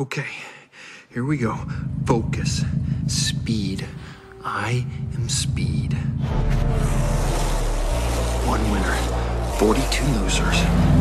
Okay, here we go. Focus. Speed. I am speed. One winner, 42 losers.